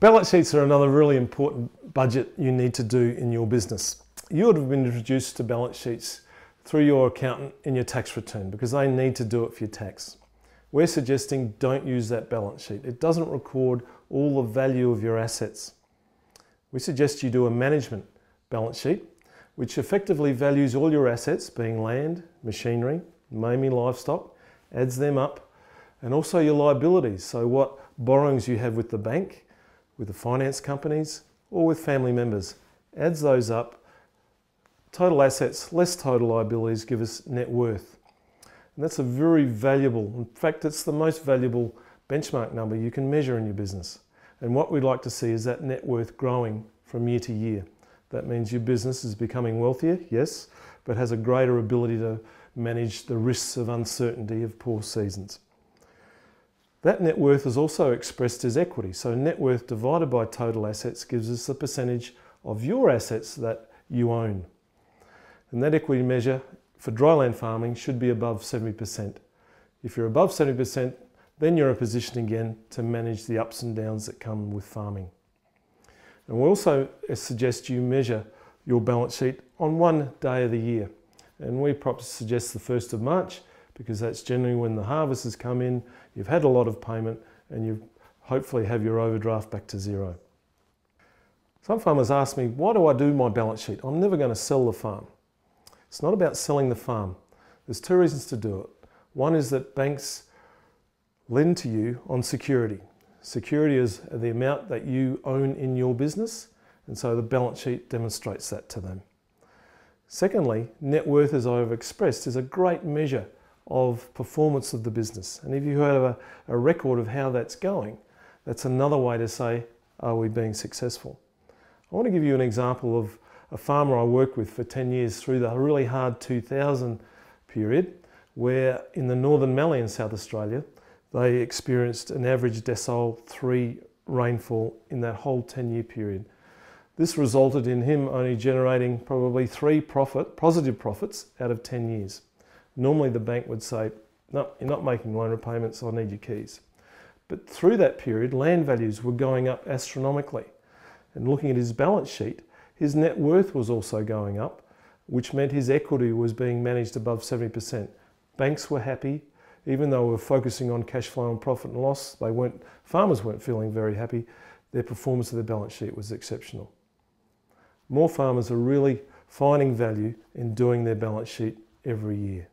Balance sheets are another really important budget you need to do in your business. You would have been introduced to balance sheets through your accountant in your tax return because they need to do it for your tax. We're suggesting don't use that balance sheet. It doesn't record all the value of your assets. We suggest you do a management balance sheet which effectively values all your assets being land, machinery, mainly livestock, adds them up and also your liabilities. So what borrowings you have with the bank, with the finance companies or with family members. Adds those up. Total assets less total liabilities give us net worth. And that's a very valuable, in fact, it's the most valuable benchmark number you can measure in your business. And what we'd like to see is that net worth growing from year to year. That means your business is becoming wealthier, yes, but has a greater ability to manage the risks of uncertainty of poor seasons. That net worth is also expressed as equity. So net worth divided by total assets gives us the percentage of your assets that you own. And that equity measure for dryland farming should be above 70%. If you're above 70%, then you're in a position again to manage the ups and downs that come with farming. And we also suggest you measure your balance sheet on one day of the year. And we probably suggest the 1st of March because that's generally when the harvest has come in, you've had a lot of payment and you hopefully have your overdraft back to zero. Some farmers ask me, why do I do my balance sheet? I'm never going to sell the farm. It's not about selling the farm. There's two reasons to do it. One is that banks lend to you on security. Security is the amount that you own in your business, and so the balance sheet demonstrates that to them. Secondly, net worth, as I've expressed, is a great measure of performance of the business. And if you have a, a record of how that's going, that's another way to say, are we being successful? I want to give you an example of a farmer I worked with for 10 years through the really hard 2000 period, where in the Northern Mallee in South Australia, they experienced an average decile 3 rainfall in that whole 10 year period. This resulted in him only generating probably three profit, positive profits out of 10 years. Normally the bank would say, no, you're not making loan repayments, I need your keys. But through that period, land values were going up astronomically. And looking at his balance sheet, his net worth was also going up, which meant his equity was being managed above 70%. Banks were happy, even though we were focusing on cash flow and profit and loss, they weren't, farmers weren't feeling very happy. Their performance of their balance sheet was exceptional. More farmers are really finding value in doing their balance sheet every year.